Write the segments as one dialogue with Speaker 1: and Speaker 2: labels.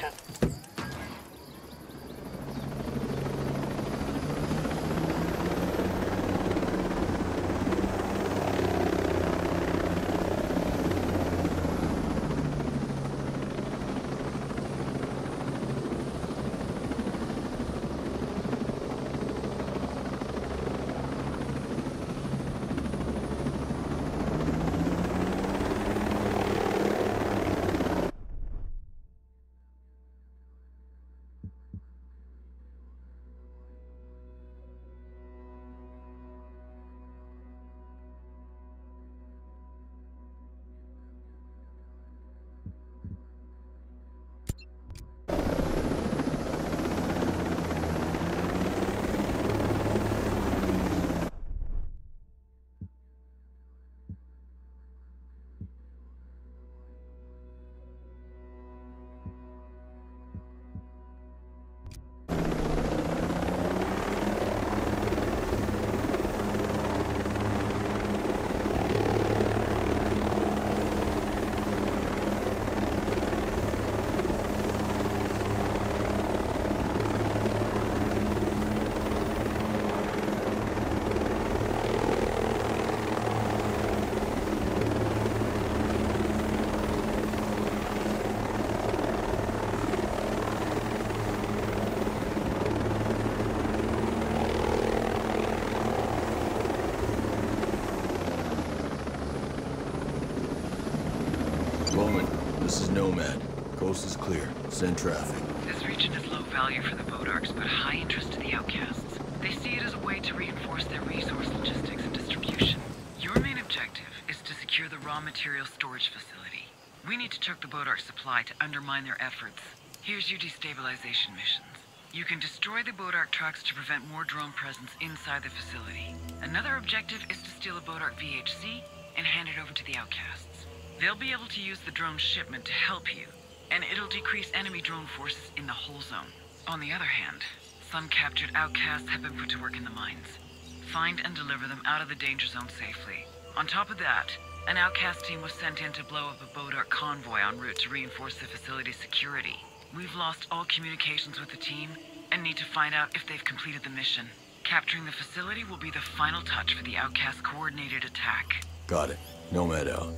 Speaker 1: catch
Speaker 2: Send traffic.
Speaker 3: This region is low value for the Bodarks, but high interest to the outcasts. They see it as a way to reinforce their resource logistics and distribution. Your main objective is to secure the raw material storage facility. We need to choke the Bodark supply to undermine their efforts. Here's your destabilization missions. You can destroy the Bodark trucks to prevent more drone presence inside the facility. Another objective is to steal a Bodark VHC and hand it over to the outcasts. They'll be able to use the drone shipment to help you, and it'll decrease enemy drone forces in the whole zone. On the other hand, some captured outcasts have been put to work in the mines. Find and deliver them out of the danger zone safely. On top of that, an outcast team was sent in to blow up a Bodark convoy en route to reinforce the facility's security. We've lost all communications with the team and need to find out if they've completed the mission. Capturing the facility will be the final touch for the outcast coordinated attack.
Speaker 2: Got it. Nomad out.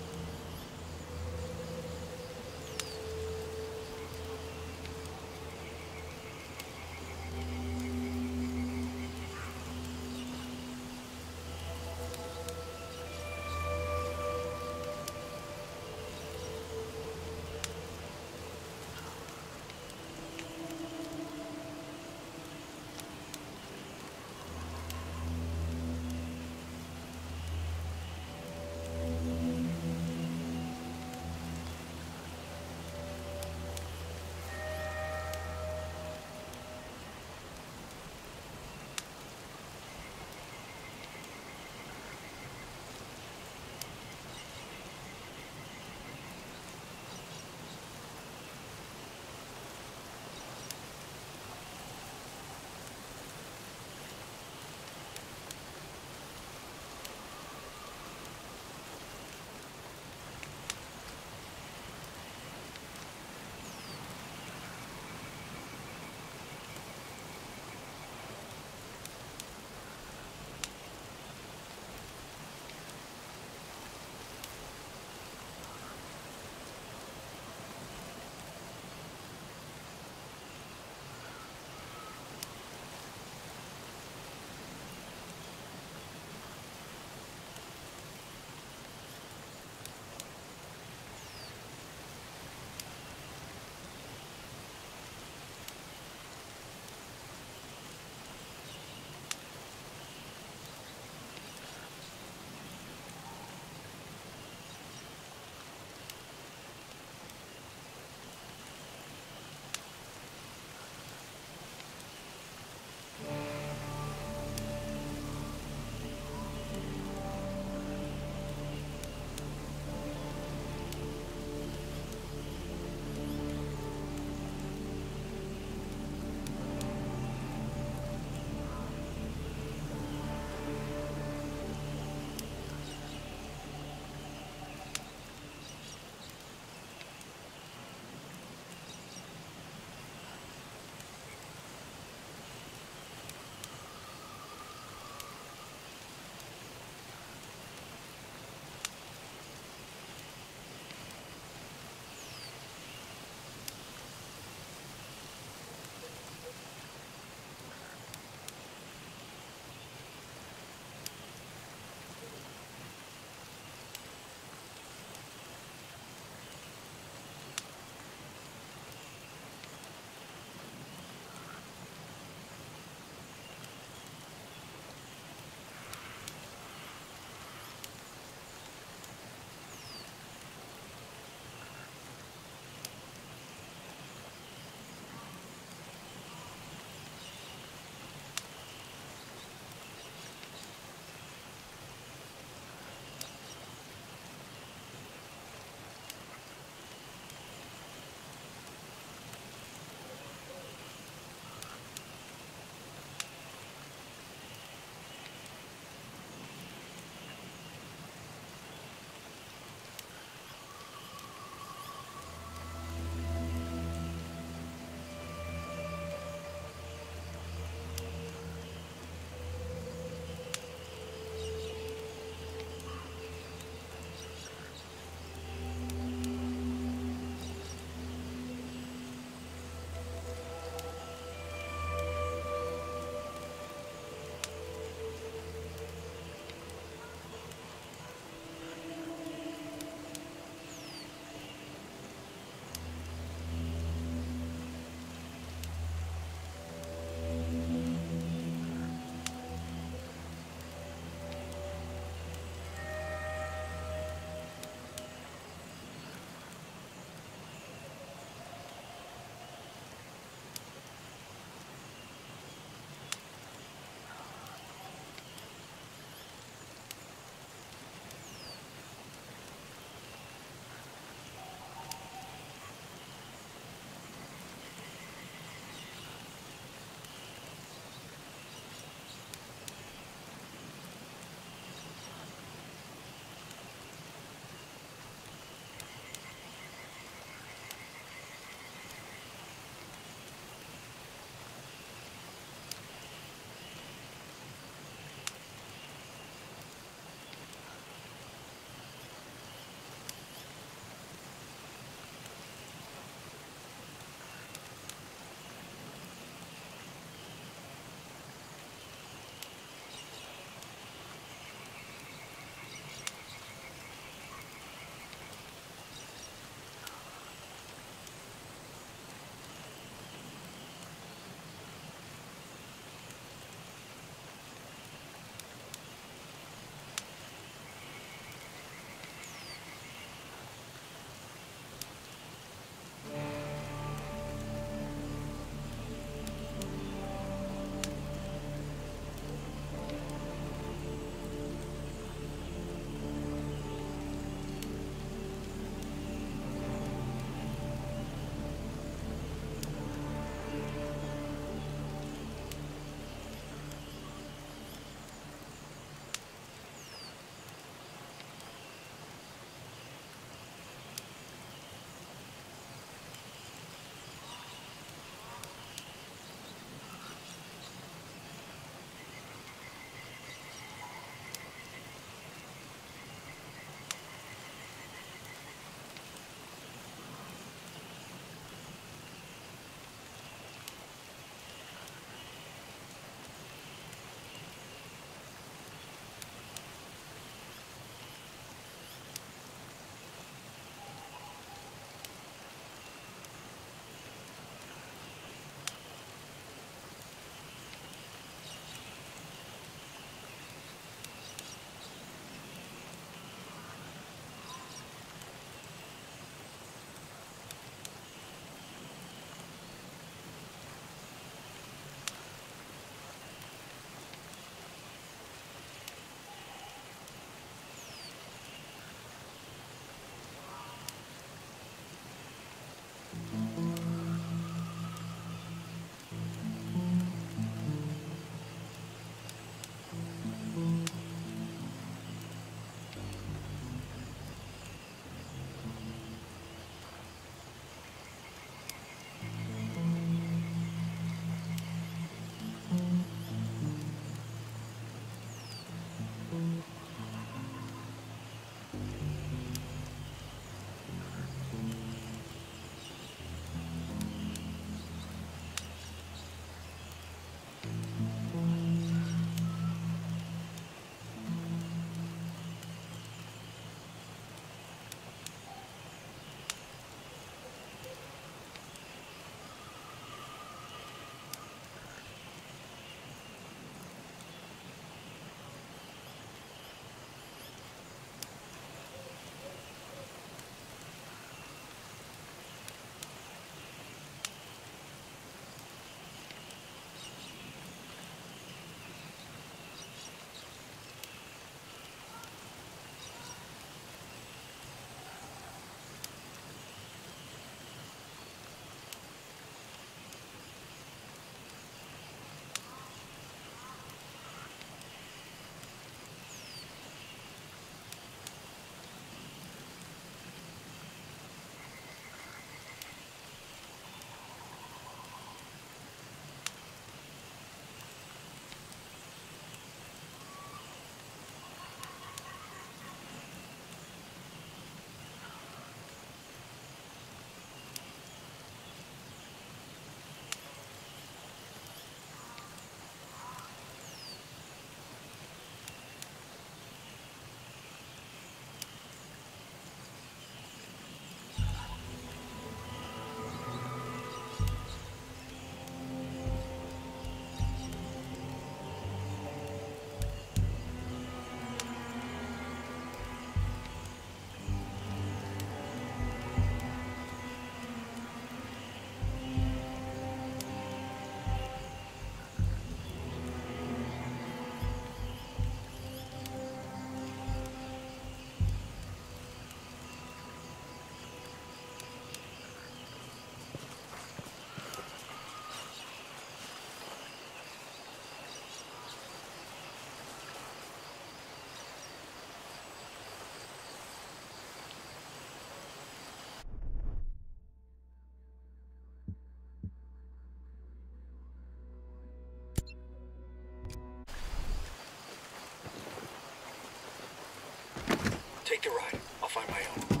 Speaker 2: Take your ride. I'll find my own.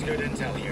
Speaker 1: Understood intel you.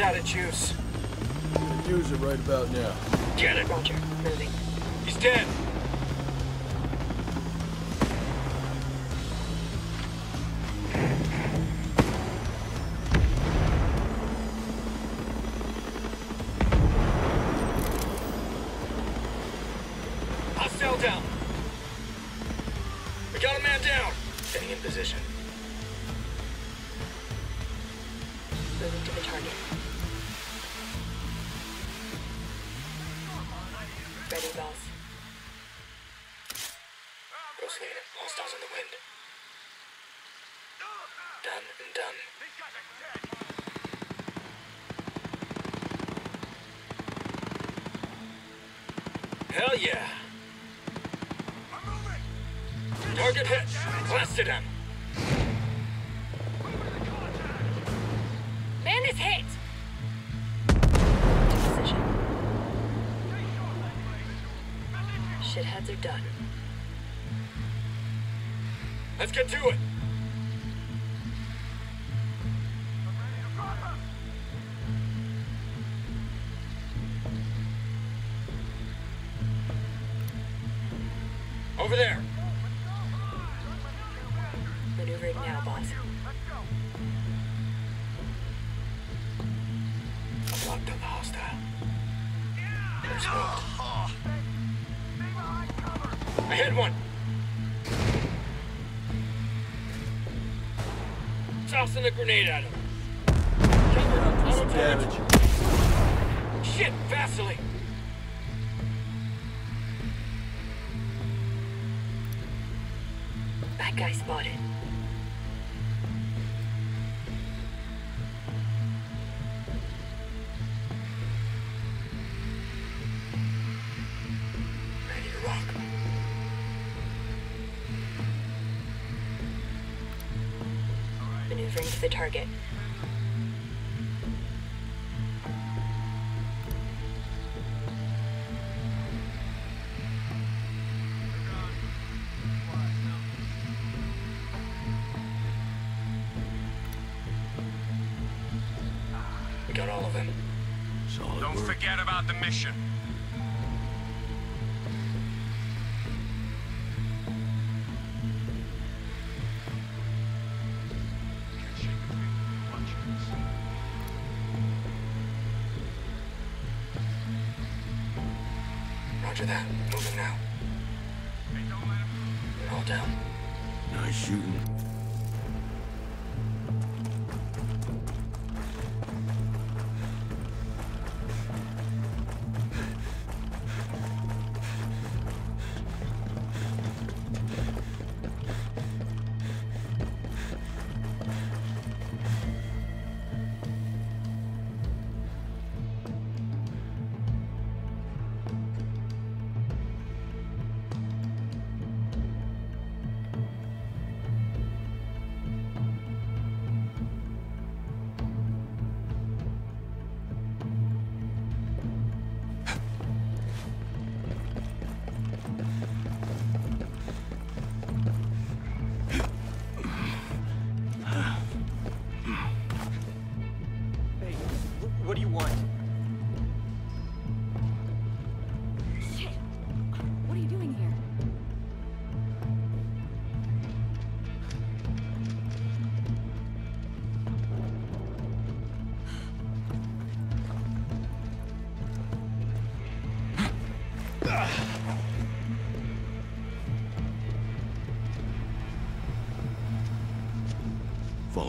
Speaker 1: out of juice.
Speaker 2: Use it right about now.
Speaker 1: Get it.
Speaker 4: Roger.
Speaker 1: get to it. Over there.
Speaker 4: Maneuvering now, boss.
Speaker 1: I'm locked on the hostile. I hit one. tossing a grenade at him. Cover,
Speaker 2: damage.
Speaker 1: Shit, Vasily!
Speaker 4: That guy spotted. the
Speaker 5: mission.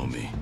Speaker 2: Me.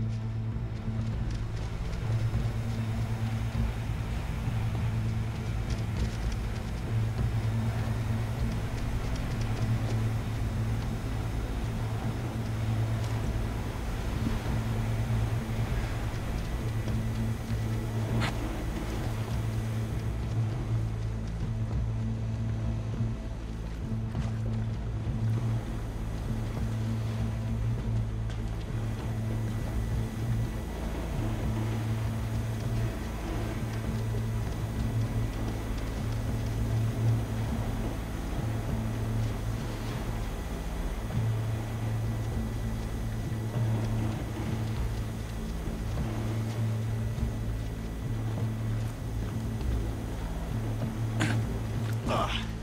Speaker 6: Hey,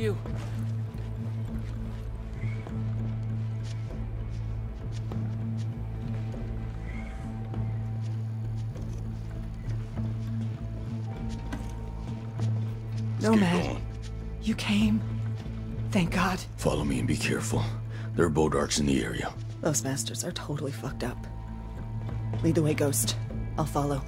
Speaker 6: you?
Speaker 2: Get
Speaker 7: Nomad, you came. Thank God.
Speaker 2: Follow me and be careful. There are Bodarks in the area.
Speaker 7: Those masters are totally fucked up. Lead the way, Ghost. I'll follow.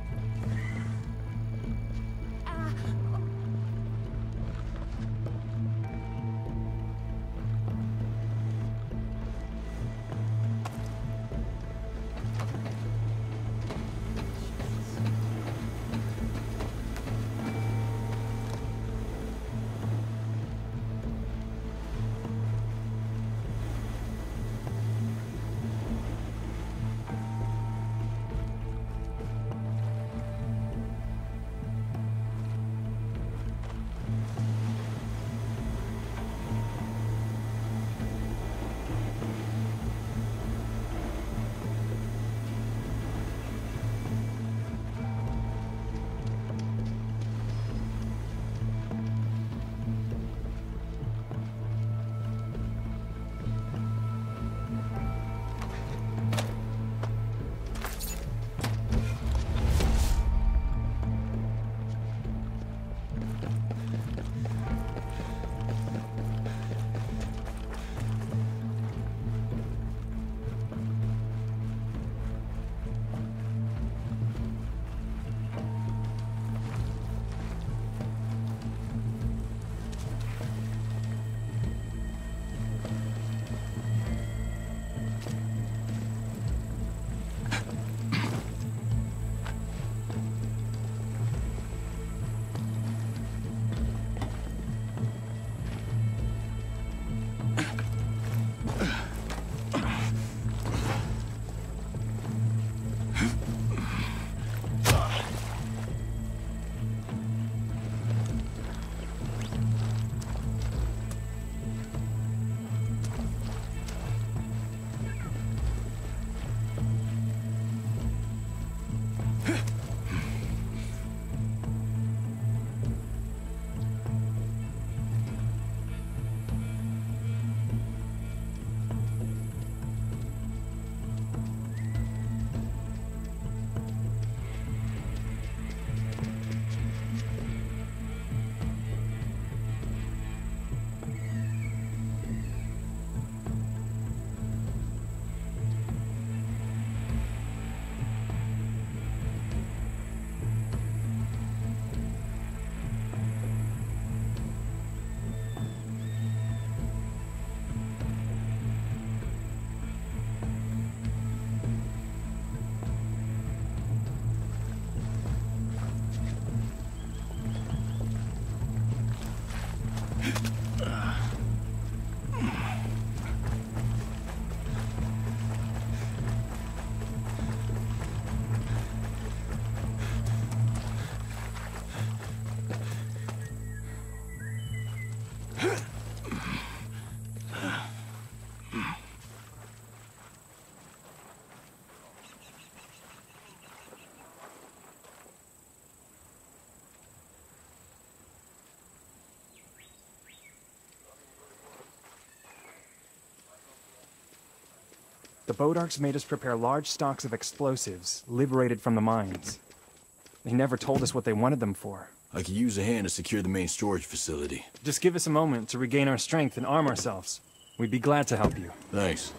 Speaker 8: The Bodarks made us prepare large stocks of explosives liberated from the mines. They never told us what they wanted them for.
Speaker 2: I could use a hand to secure the main storage facility.
Speaker 8: Just give us a moment to regain our strength and arm ourselves. We'd be glad to help you.
Speaker 2: Thanks.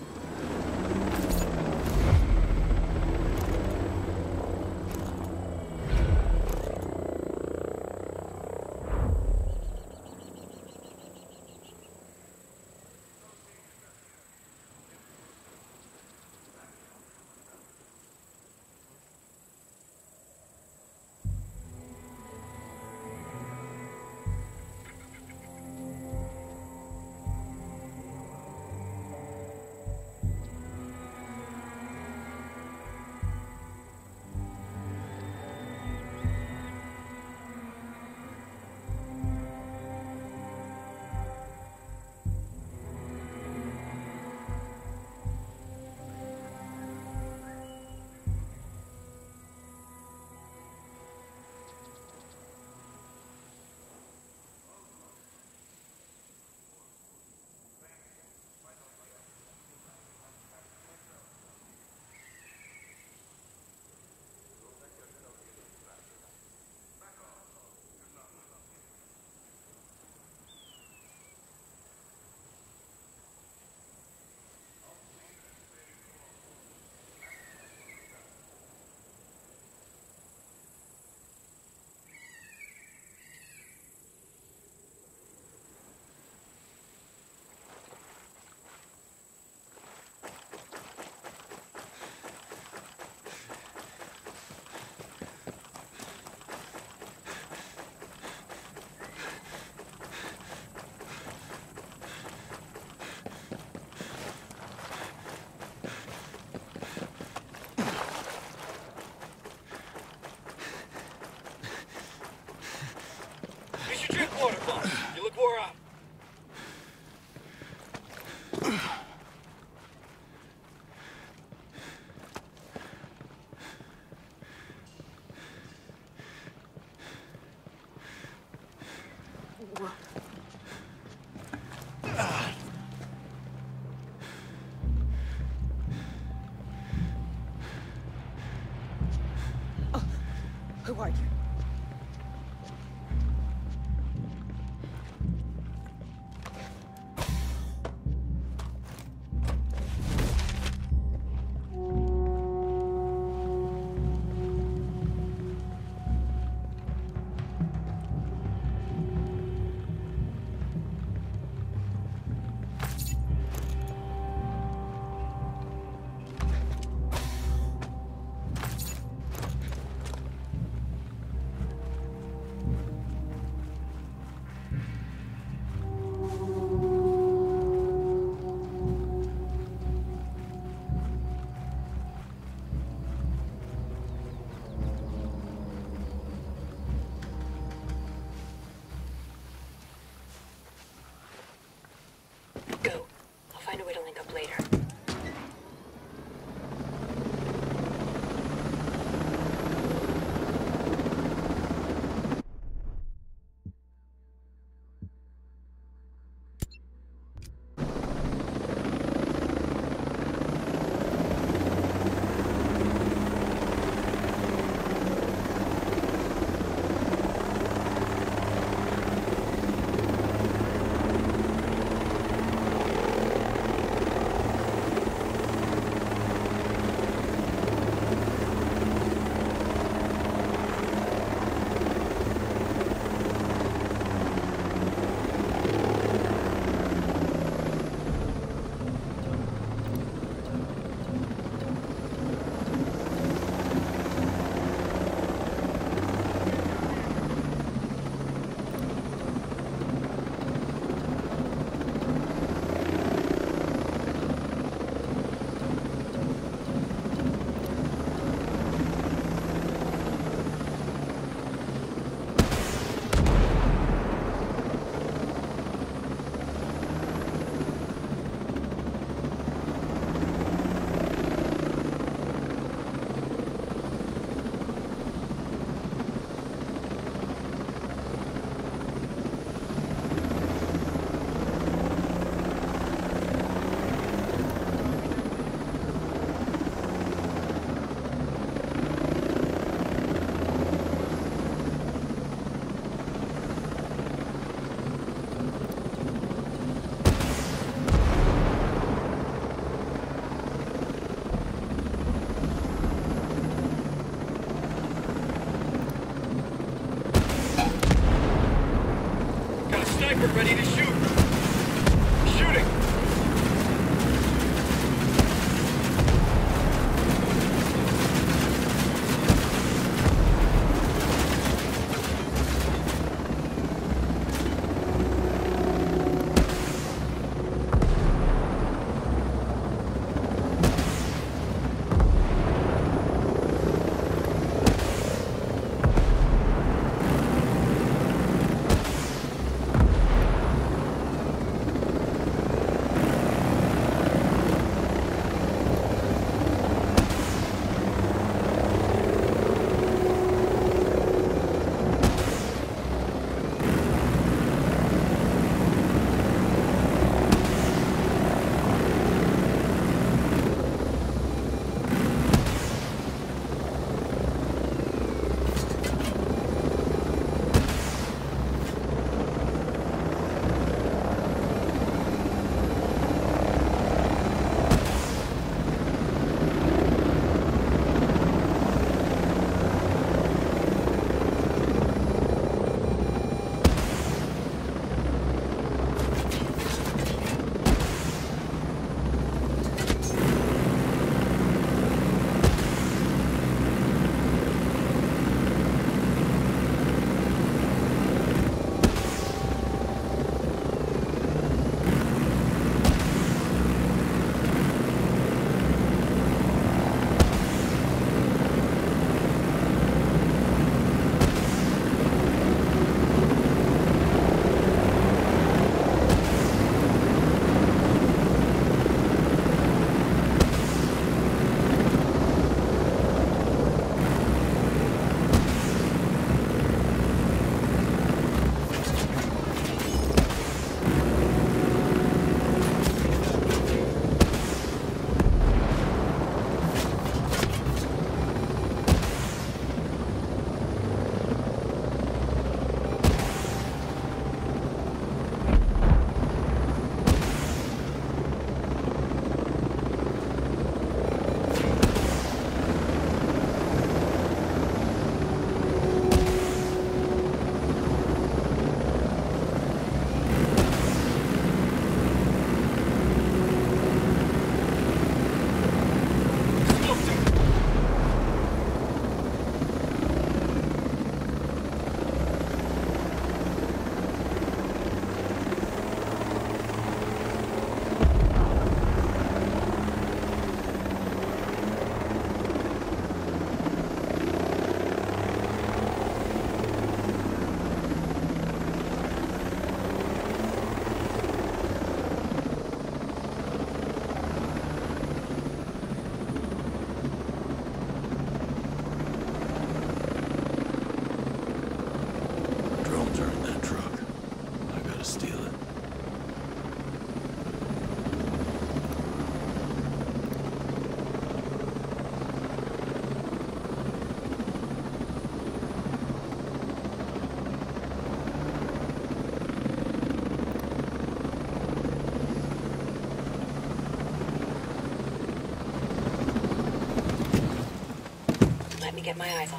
Speaker 4: Get my eyes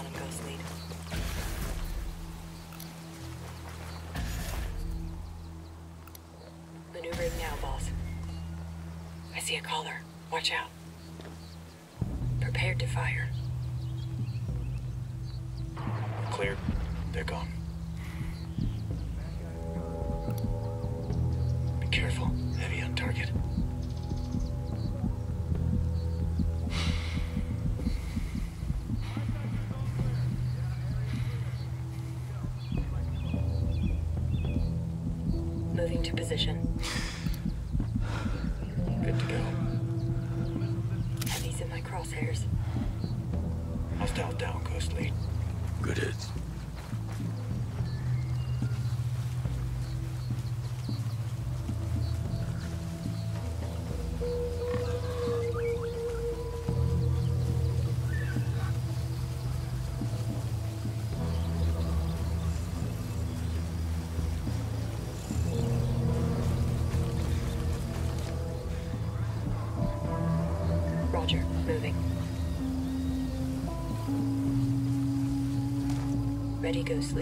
Speaker 4: Ghost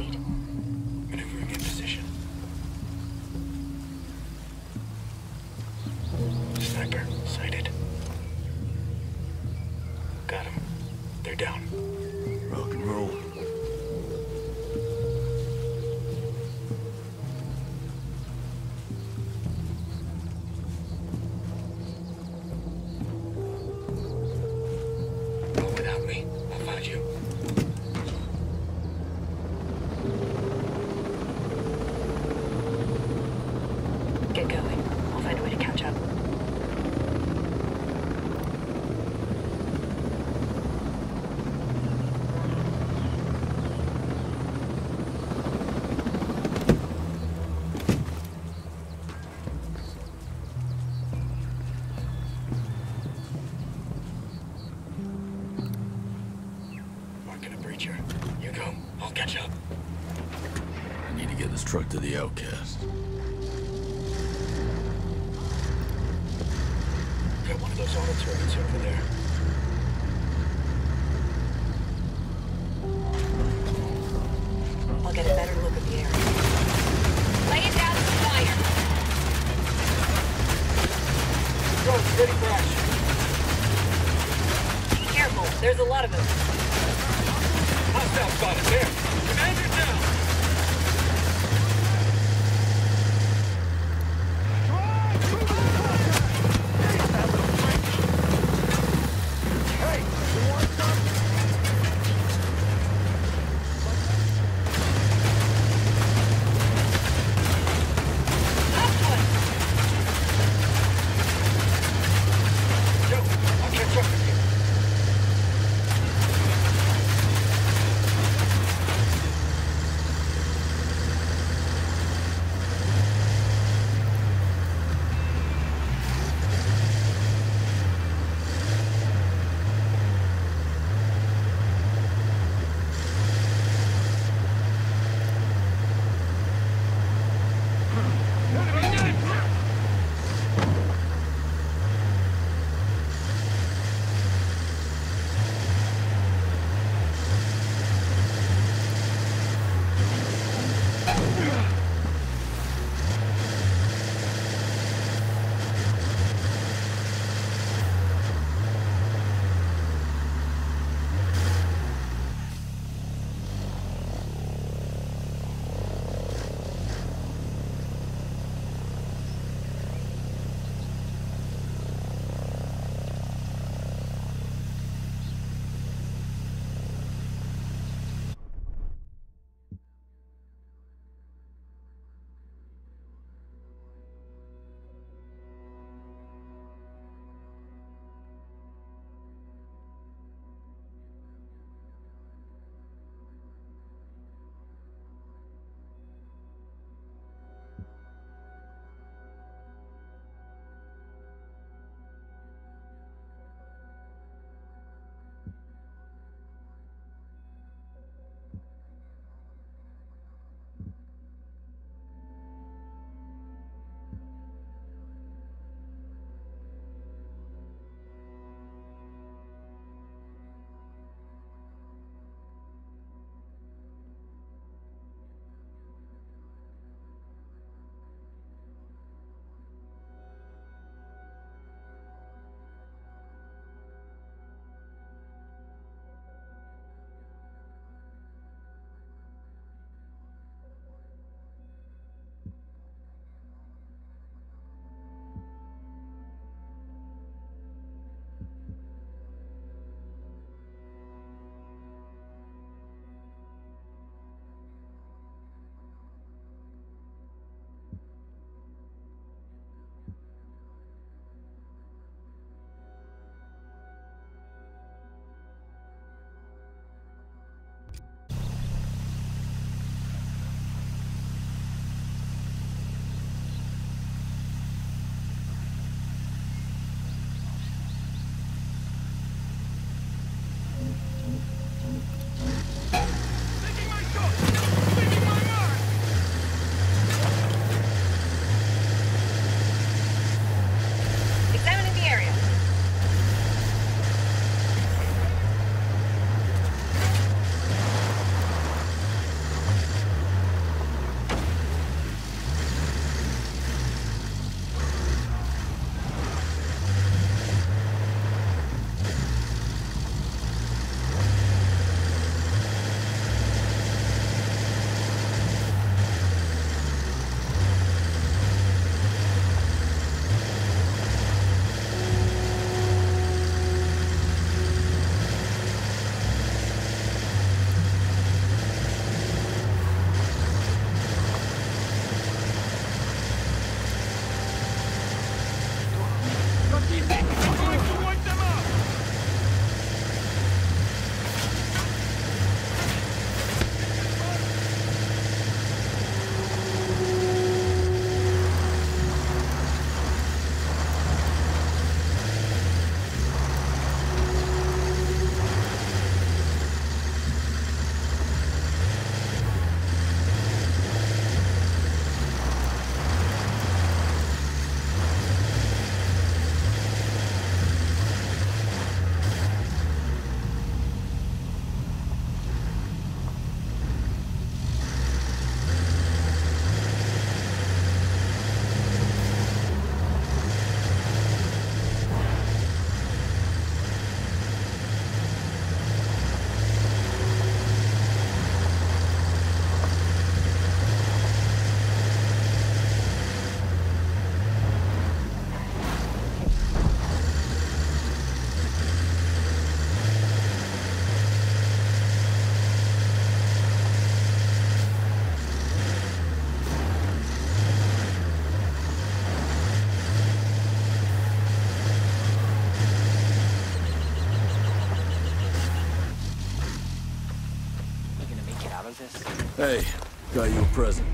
Speaker 2: present.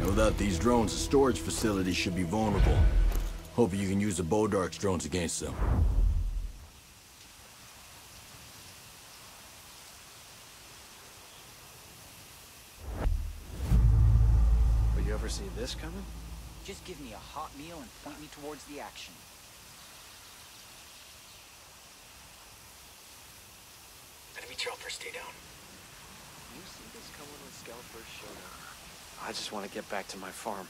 Speaker 2: Now without these drones, the storage facility should be vulnerable. Hope you can use the Bodark's drones against them.
Speaker 9: But you ever see this coming?
Speaker 10: Just give me a hot meal and point me towards the action.
Speaker 1: Enemy chopper, stay down.
Speaker 9: You see this coming when Scout first showed up? I just want to get back to my farm.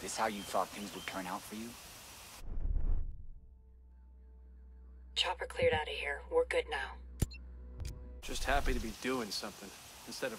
Speaker 10: This how you thought things would turn out for you?
Speaker 4: Chopper cleared out of here. We're good now.
Speaker 9: Just happy to be doing something instead of.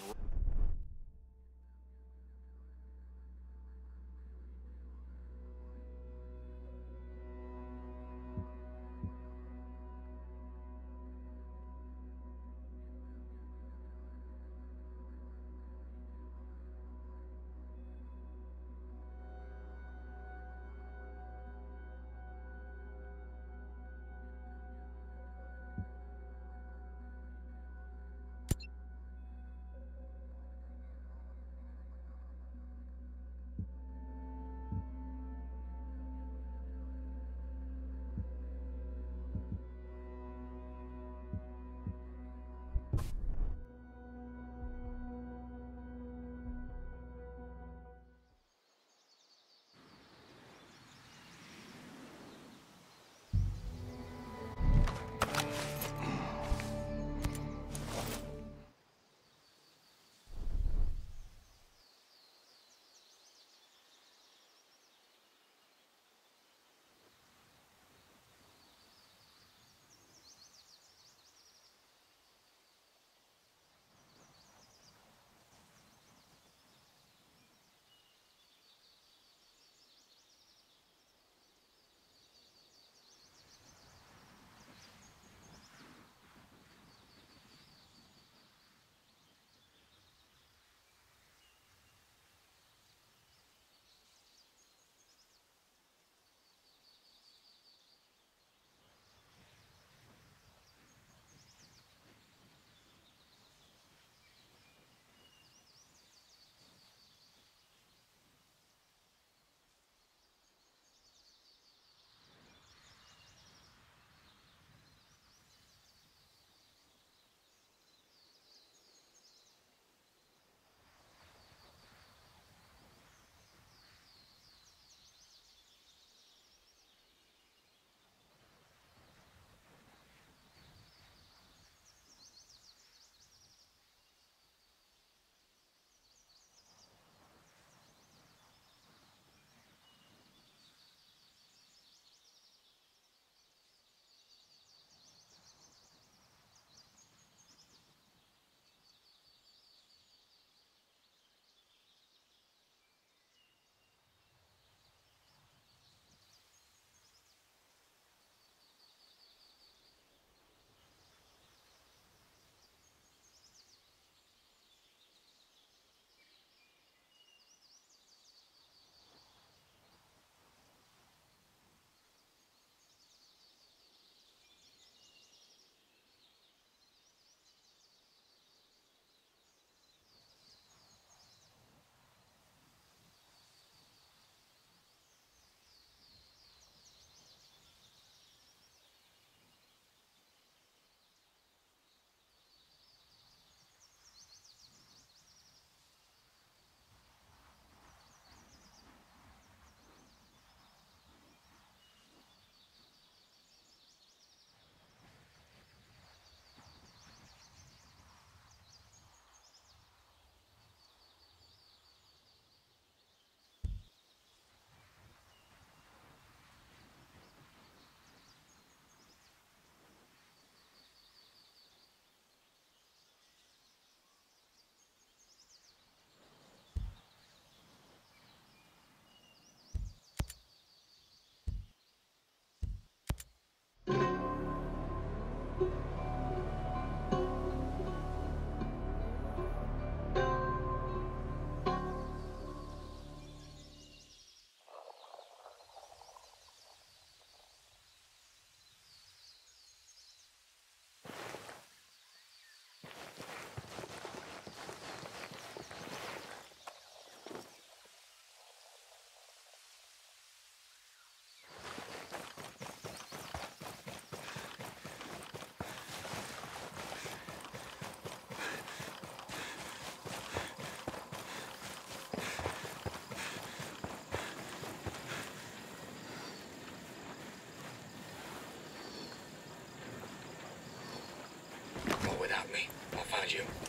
Speaker 1: me. I'll find you.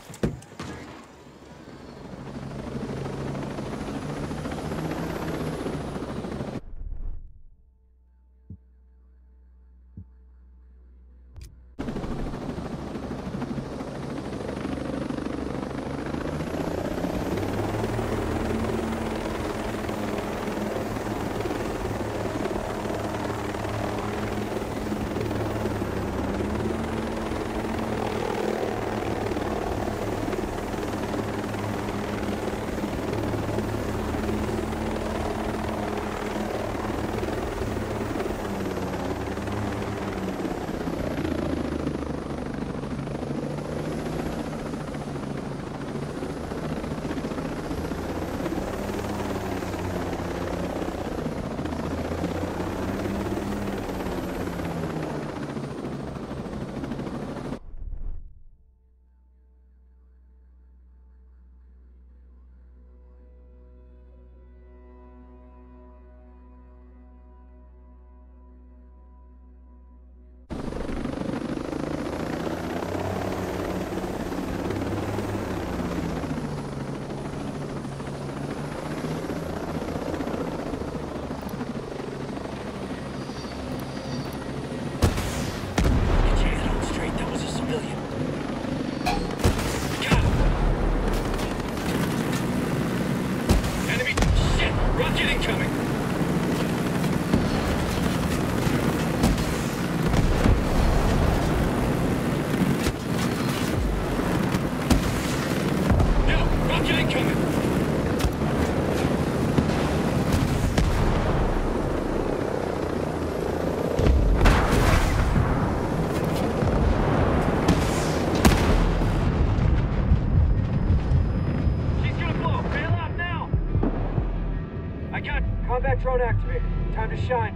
Speaker 1: to shine.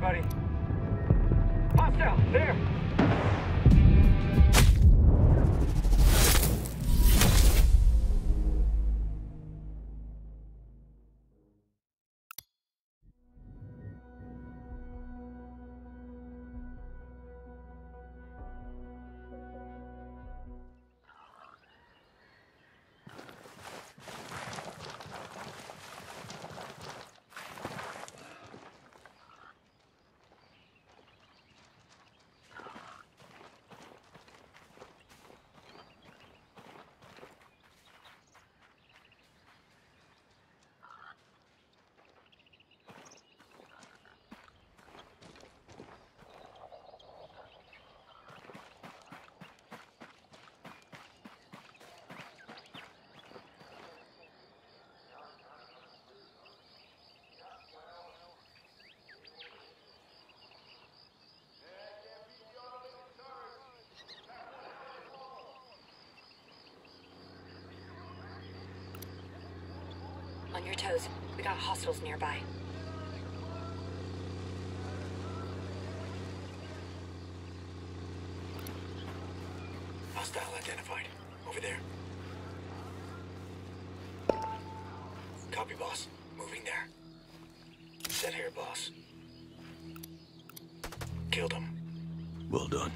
Speaker 4: on your toes. We got hostiles nearby.
Speaker 1: Hostile identified. Over there. Copy, boss. Moving there. Set here, boss. Killed him.
Speaker 11: Well done.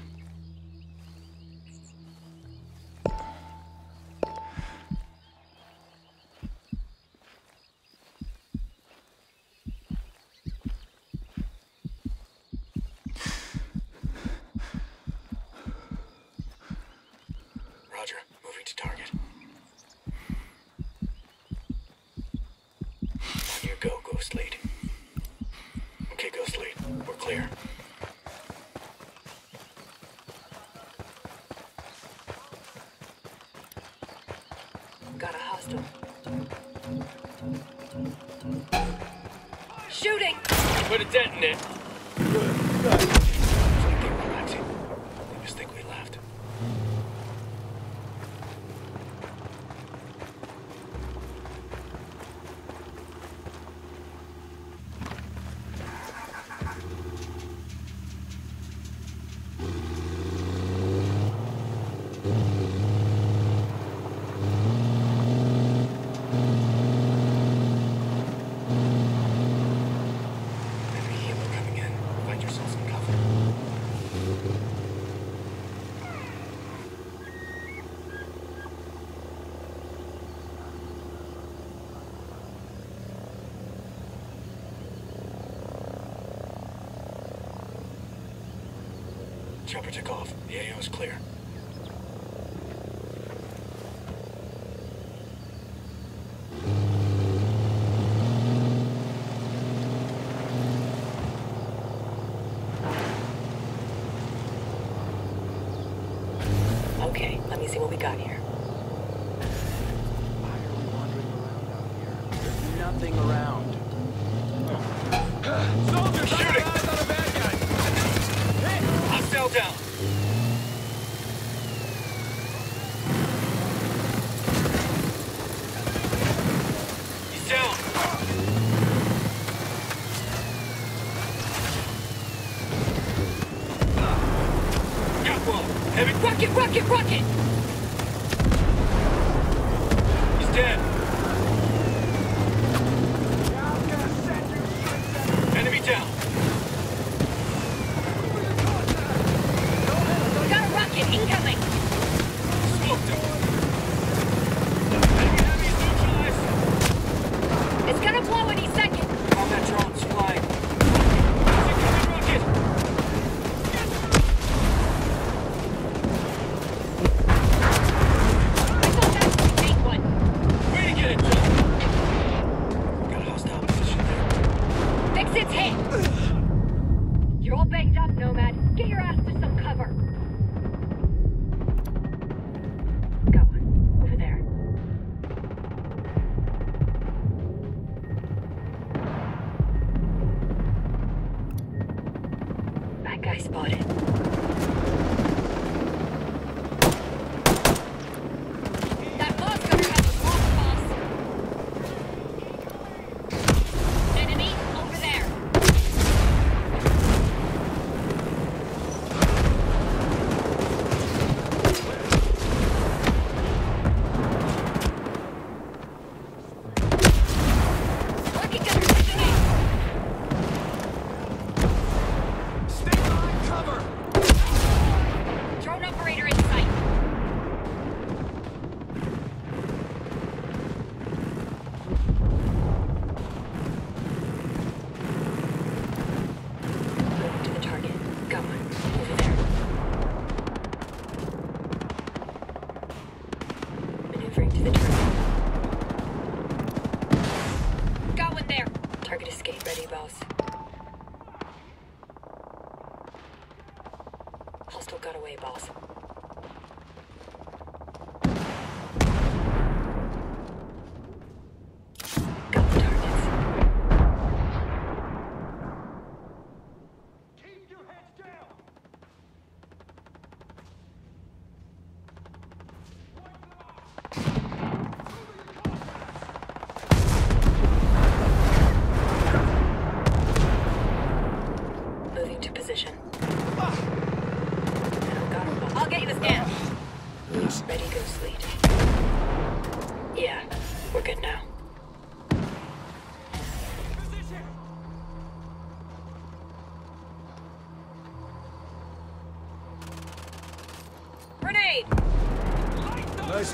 Speaker 1: Chopper took off. The AO is clear.
Speaker 4: rocket, rocket!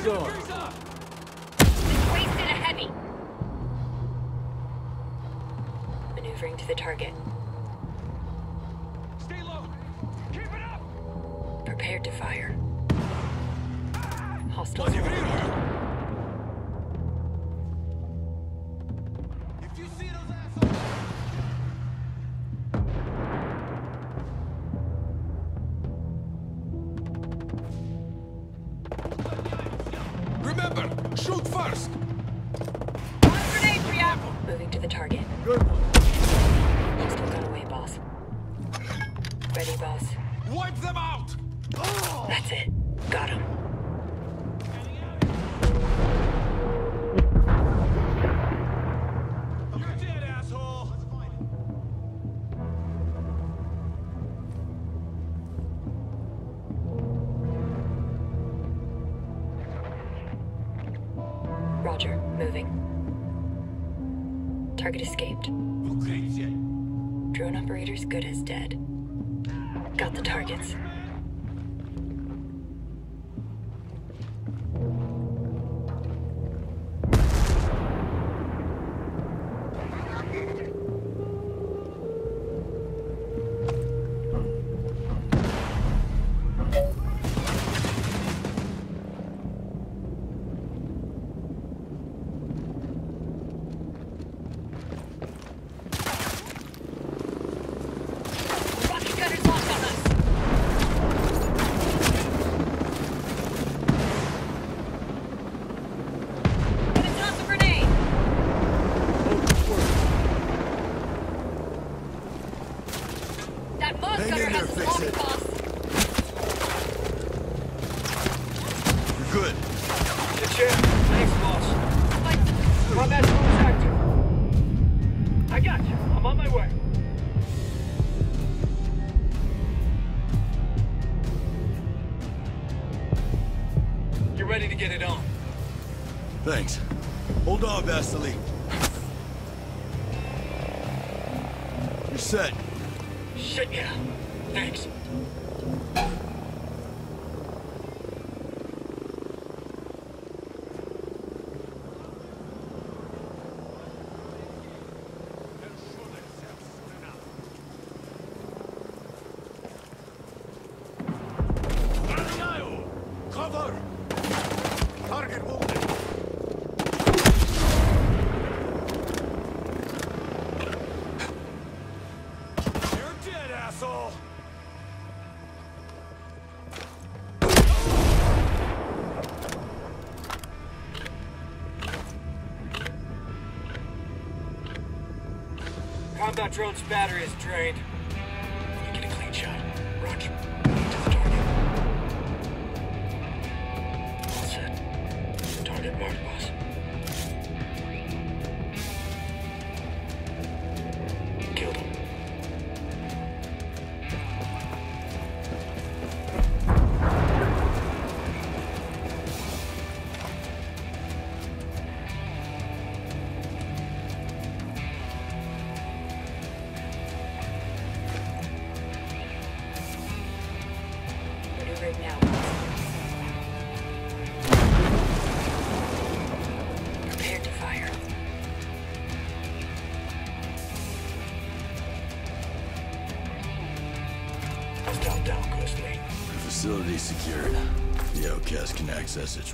Speaker 9: going. good
Speaker 4: as dead. Got the targets.
Speaker 1: Thanks.
Speaker 2: Hold on, Vasily. You're set.
Speaker 1: Shit, yeah. Thanks. Combat drone's battery is drained.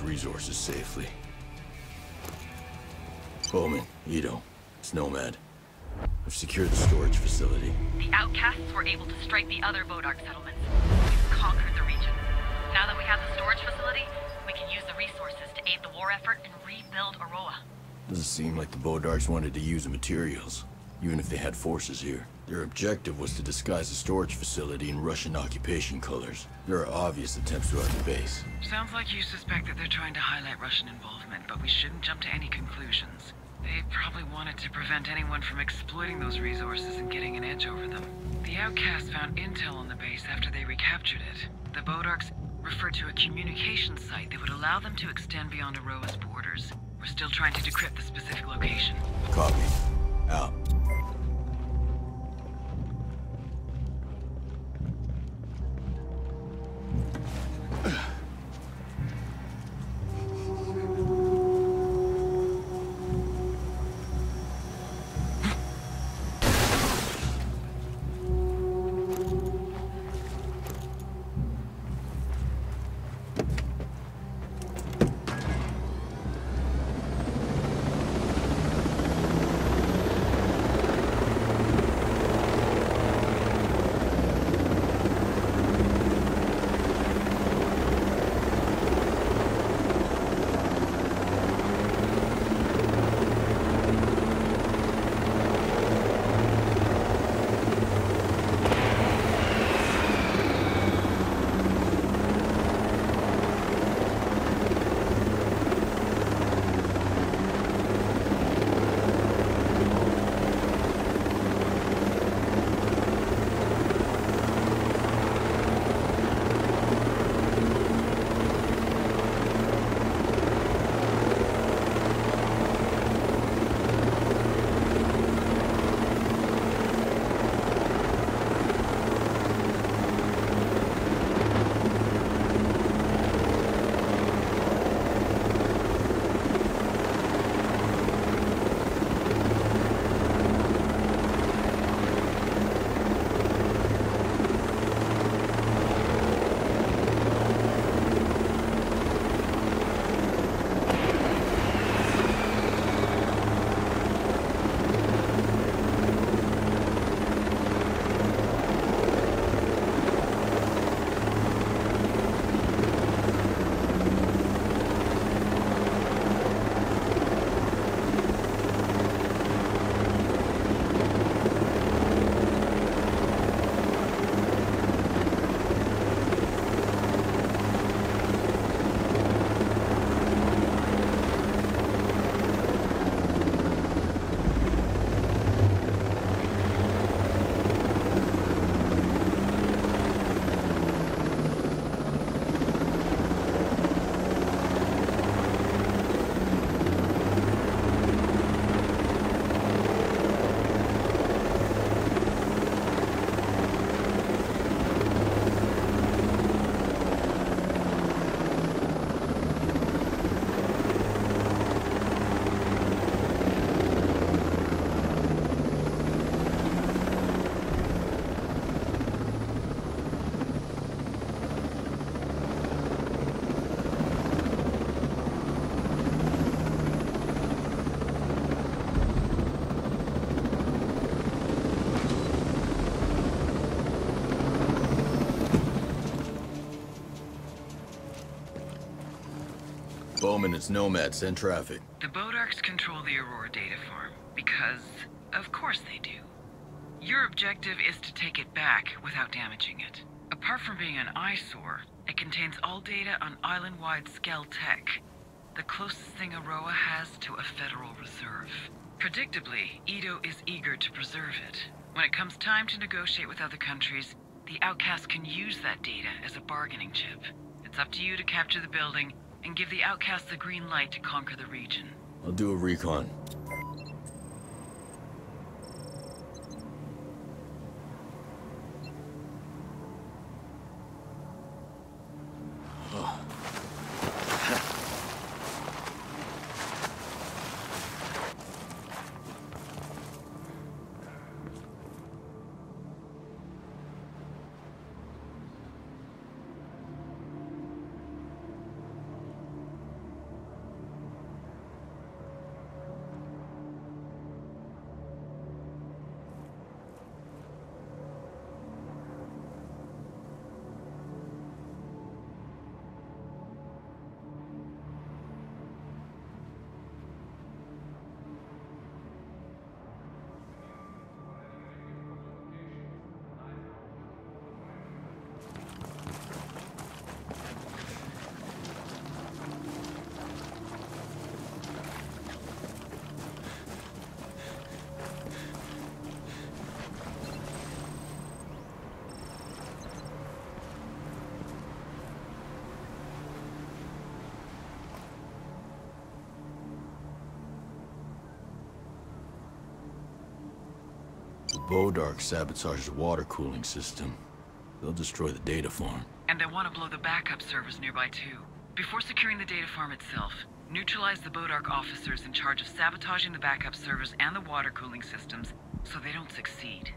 Speaker 2: Resources safely. Bowman, Ito, it's Nomad. I've secured the storage facility.
Speaker 3: The outcasts were able to strike the other Bodark settlements. We've conquered the region. Now that we have the storage facility, we can use the resources to aid the war effort and rebuild Auroa.
Speaker 2: Doesn't seem like the Bodarks wanted to use the materials, even if they had forces here. Their objective was to disguise the storage facility in Russian occupation colors. There are obvious attempts throughout the base.
Speaker 3: Sounds like you suspect that they're trying to highlight Russian involvement, but we shouldn't jump to any conclusions. They probably wanted to prevent anyone from exploiting those resources and getting an edge over them. The outcasts found intel on the base after they recaptured it. The Bodarks referred to a communication site that would allow them to extend beyond Auroa's borders. We're still trying to decrypt the specific location.
Speaker 2: Copy. Out. Dominance Nomad, send traffic.
Speaker 3: The Bodarks control the Aurora data farm because, of course they do. Your objective is to take it back without damaging it. Apart from being an eyesore, it contains all data on island-wide Skell Tech, the closest thing Auroa has to a Federal Reserve. Predictably, Ito is eager to preserve it. When it comes time to negotiate with other countries, the Outcast can use that data as a bargaining chip. It's up to you to capture the building and give the Outcasts the green light to conquer the region.
Speaker 2: I'll do a recon. Bodark sabotages the water cooling system. They'll destroy the data farm.
Speaker 3: And they want to blow the backup servers nearby too. Before securing the data farm itself, neutralize the Bodark officers in charge of sabotaging the backup servers and the water cooling systems so they don't succeed.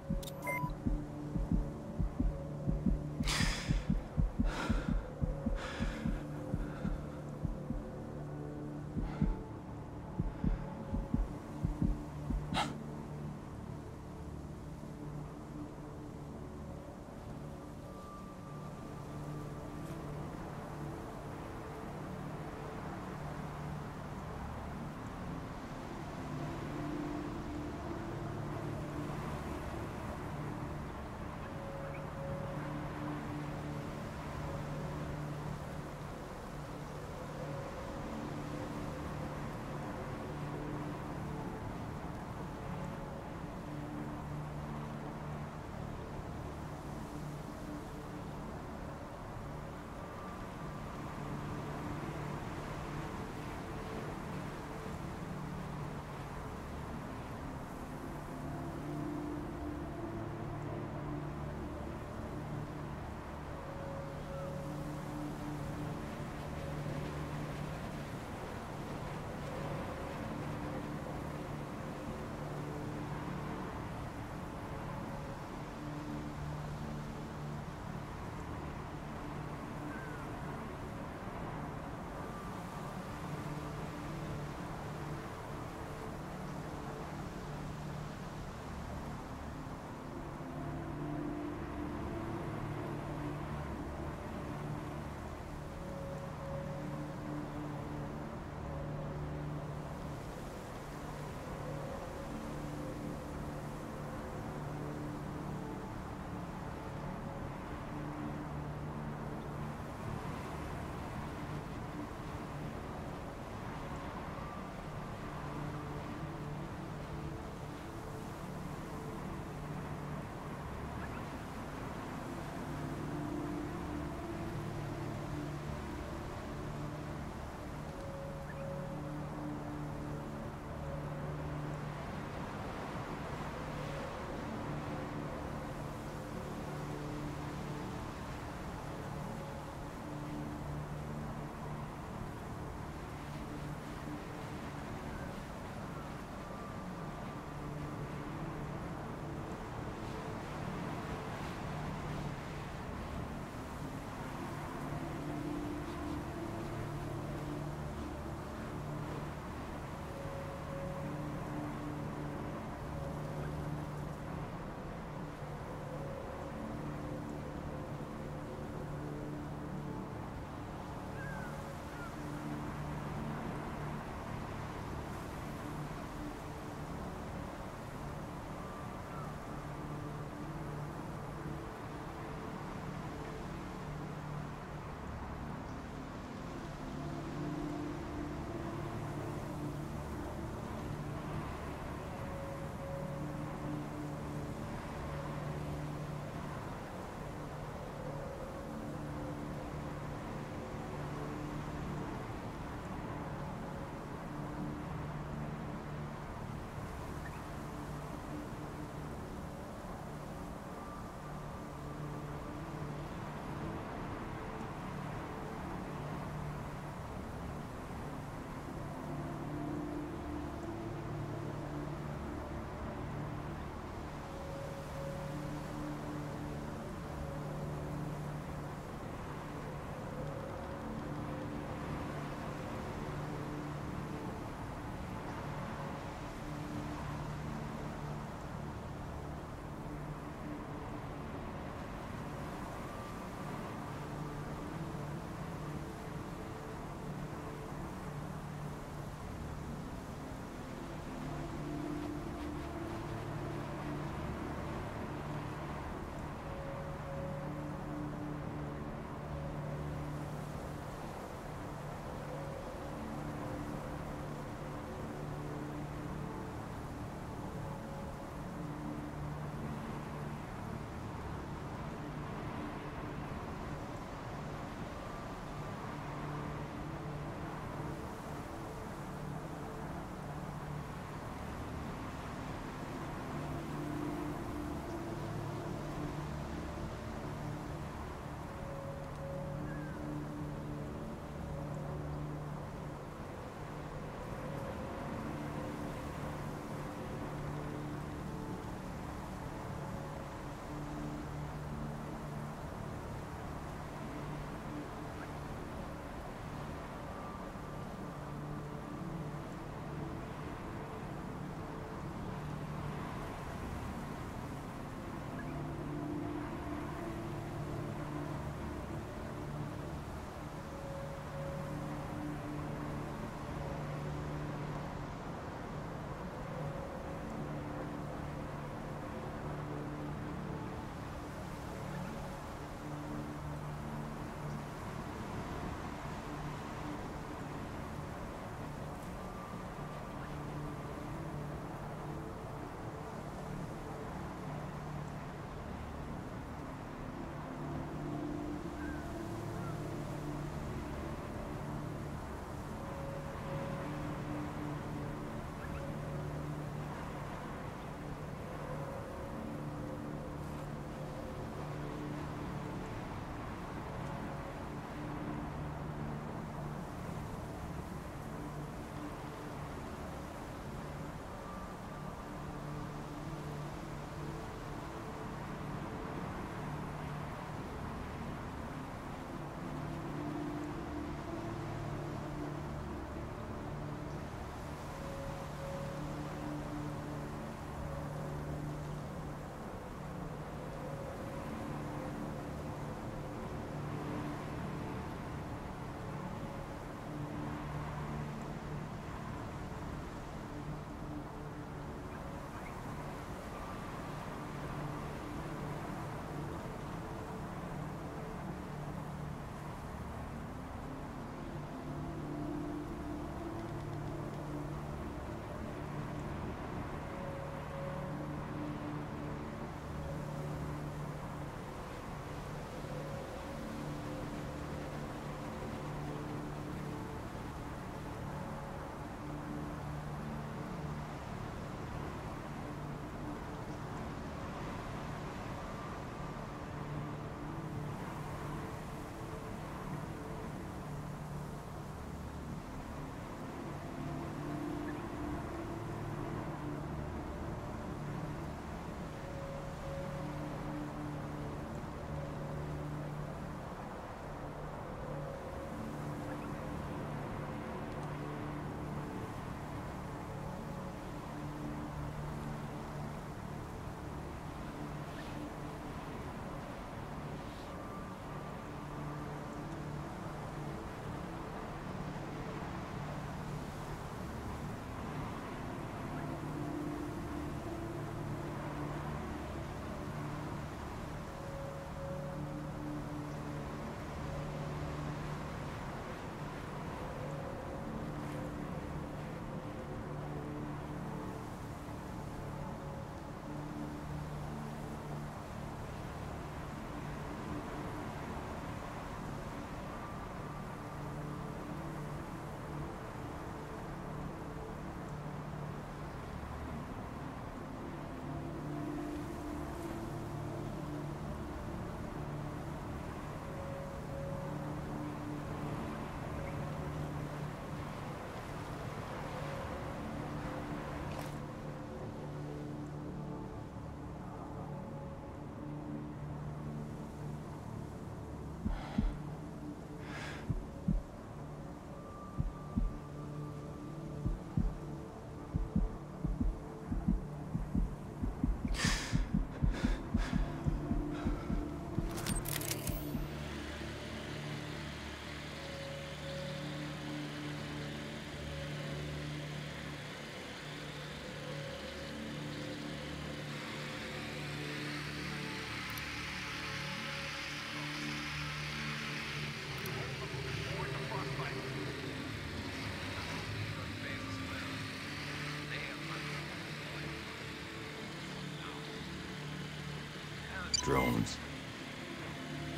Speaker 2: Drones.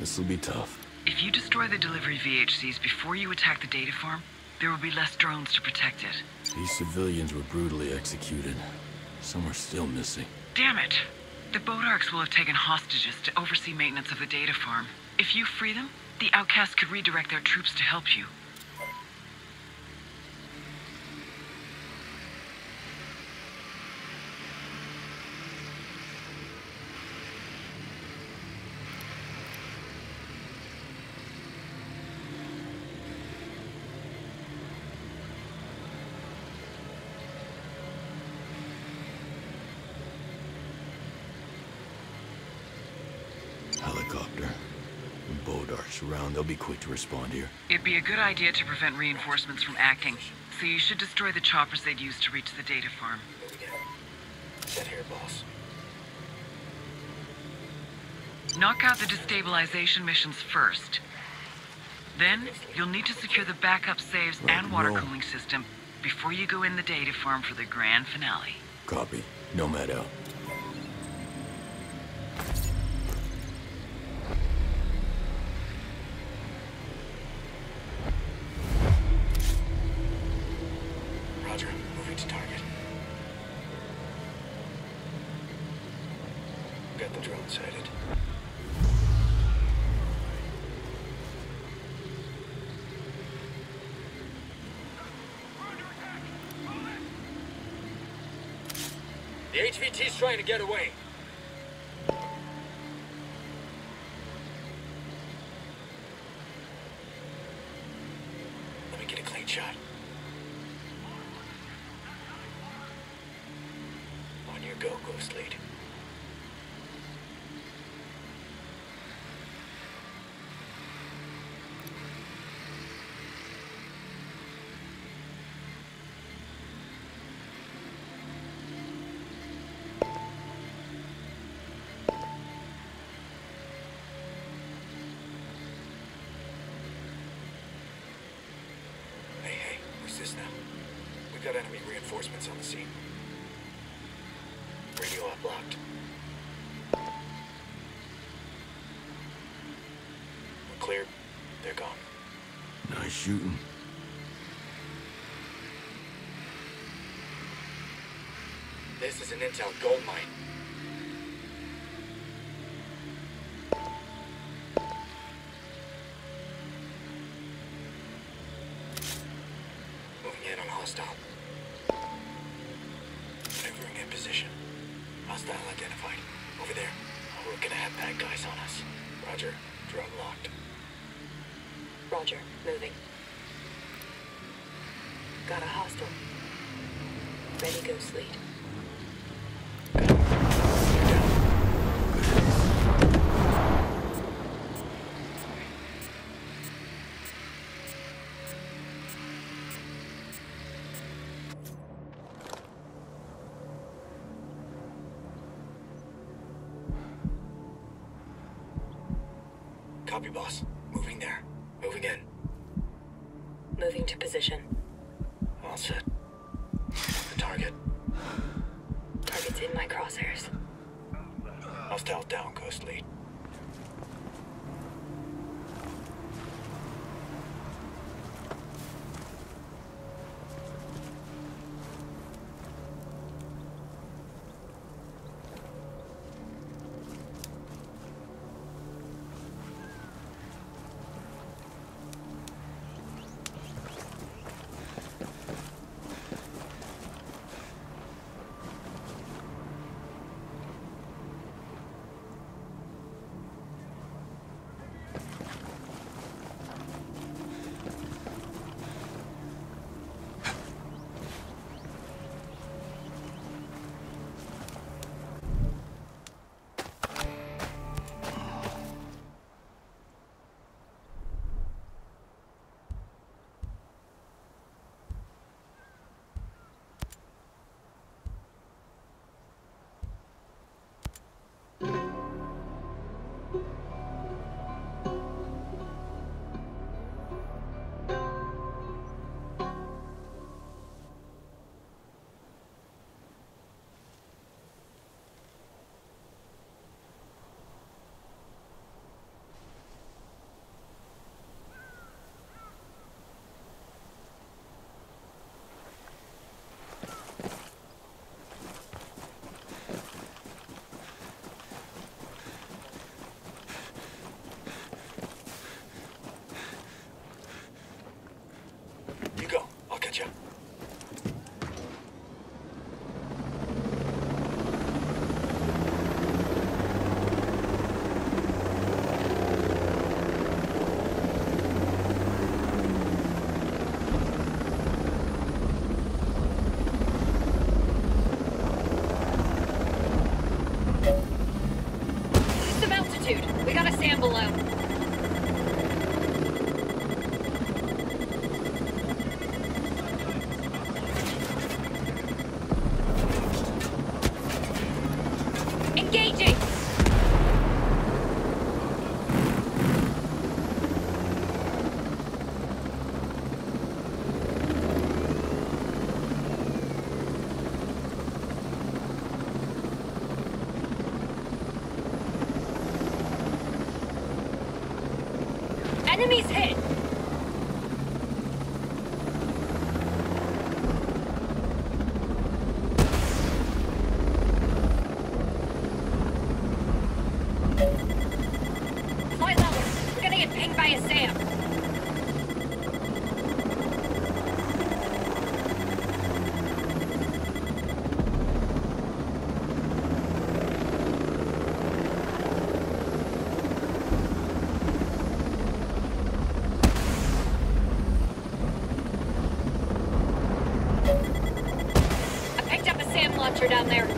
Speaker 2: This'll be tough.
Speaker 3: If you destroy the delivery VHCs before you attack the data farm, there will be less drones to protect it.
Speaker 2: These civilians were brutally executed. Some are still missing.
Speaker 3: Damn it! The Bodarks will have taken hostages to oversee maintenance of the data farm. If you free them, the outcasts could redirect their troops to help you.
Speaker 2: Helicopter. When Bodarks around, they'll be quick to respond here.
Speaker 3: It'd be a good idea to prevent reinforcements from acting, so you should destroy the choppers they'd use to reach the data farm.
Speaker 11: Get here, boss.
Speaker 3: Knock out the destabilization missions first. Then, you'll need to secure the backup saves and water
Speaker 2: roll.
Speaker 3: cooling system before you go in the data farm for the grand finale.
Speaker 2: Copy. Nomad out.
Speaker 11: HVT's trying to get away. An intel gold mine. Moving in on hostile. Maneuvering in position. Hostile identified. Over there. We're gonna have bad guys on us. Roger. Drone locked.
Speaker 4: Roger, moving. Got a hostile. Ready, ghost lead.
Speaker 11: Copy, boss. Moving there. Moving in.
Speaker 4: Moving to position. he's hit! down there.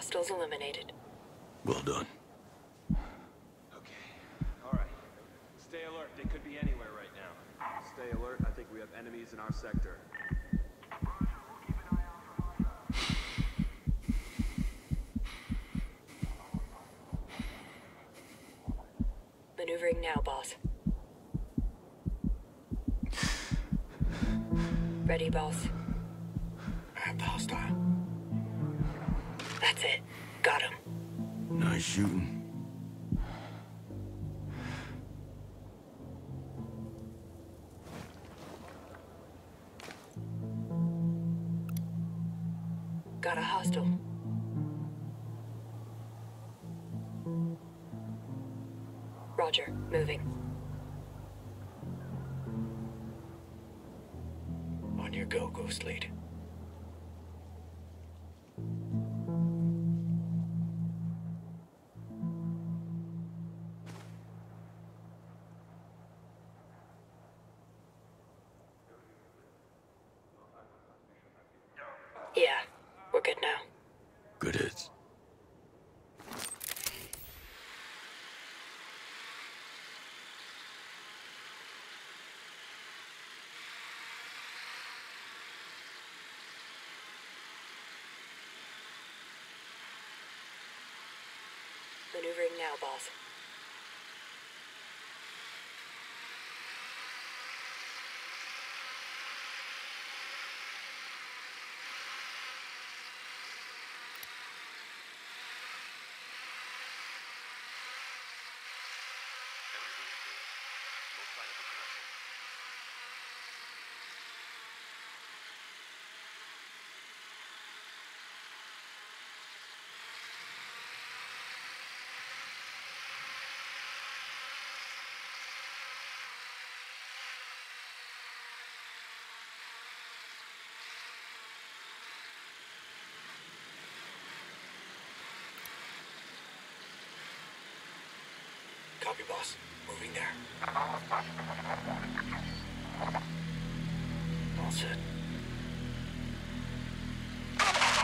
Speaker 4: Hostiles eliminated.
Speaker 2: Well done.
Speaker 12: Okay. All right. Stay alert. They could be anywhere right now.
Speaker 13: Stay alert. I think we have enemies in our sector.
Speaker 4: Maneuvering now, boss. Ready, boss. now, boss.
Speaker 11: Copy, boss. Moving there. All set.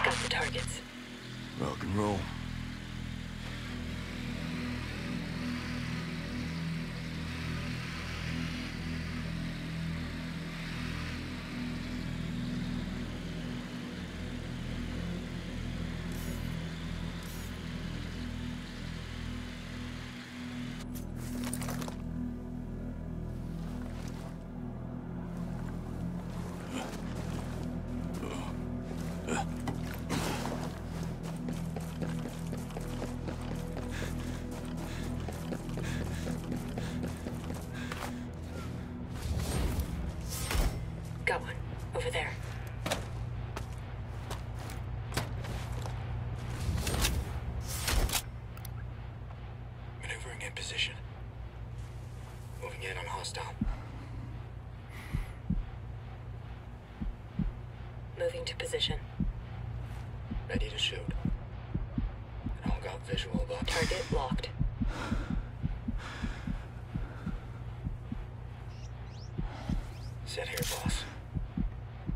Speaker 4: Got the targets.
Speaker 2: Rock and roll.
Speaker 4: to position.
Speaker 11: Ready to shoot. I don't got visual, but...
Speaker 4: Target locked.
Speaker 11: Sit here, boss.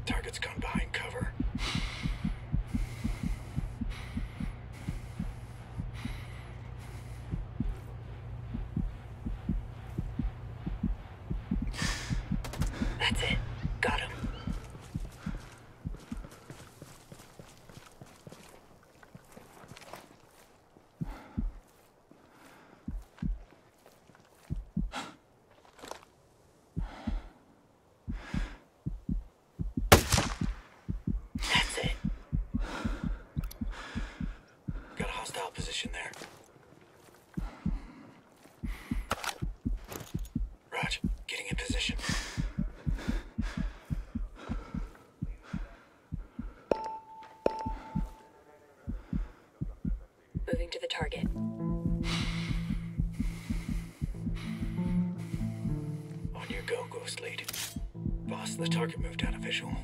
Speaker 11: Target's come behind cover.
Speaker 4: That's it. target
Speaker 11: moved out of visual.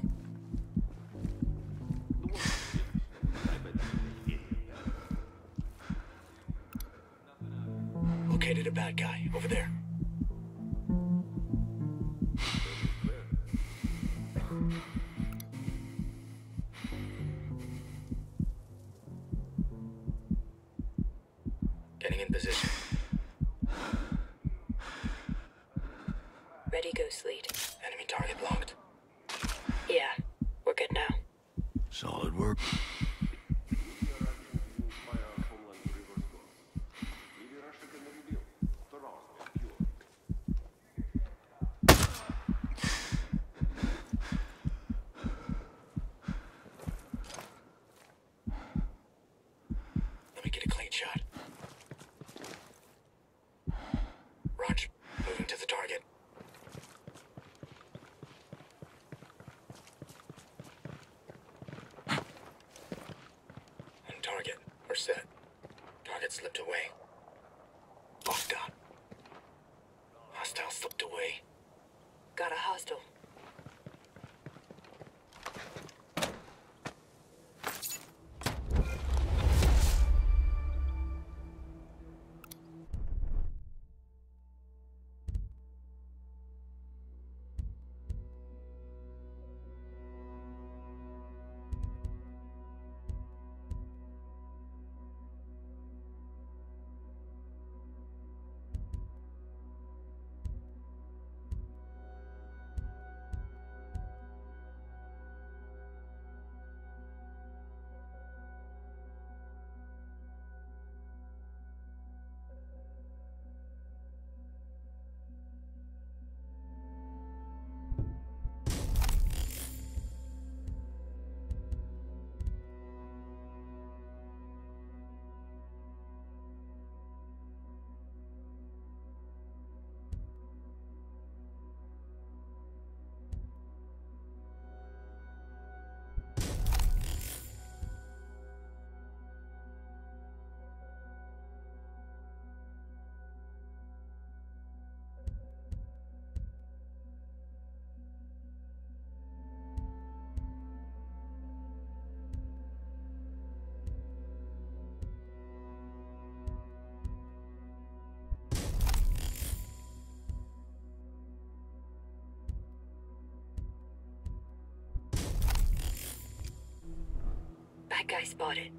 Speaker 11: Bad guy
Speaker 4: spotted.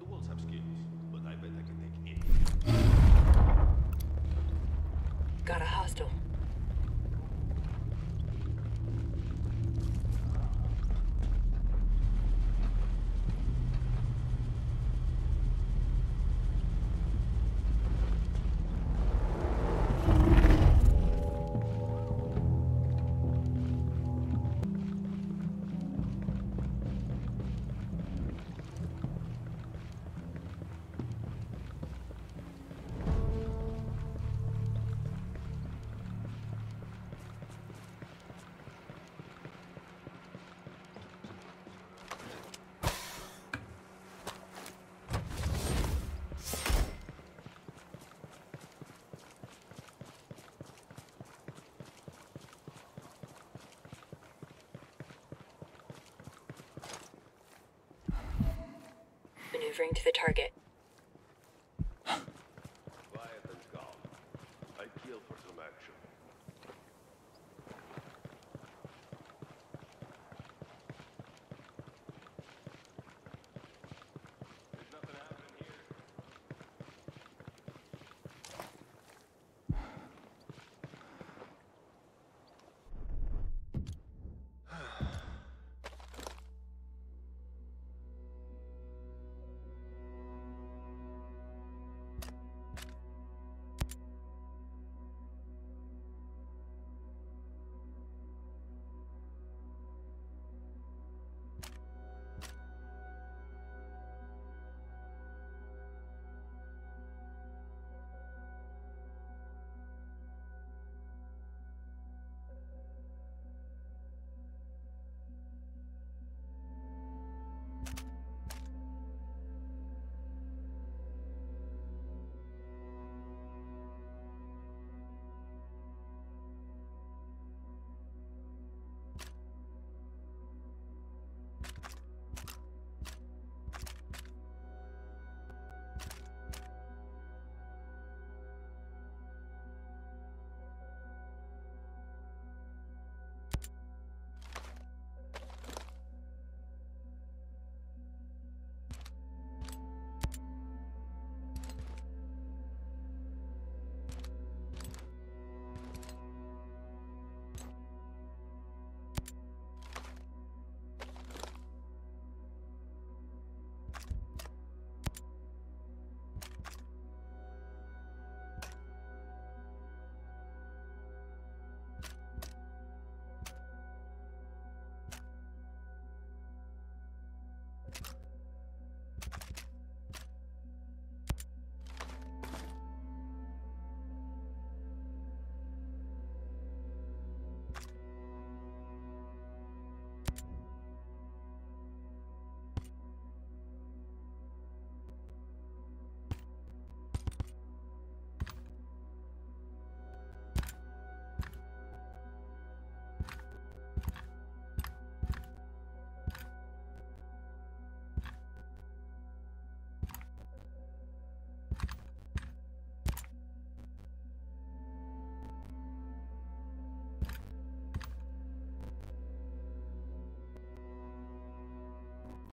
Speaker 9: The wolves have skills, but I bet I can take any.
Speaker 4: Got a hostile. To the target.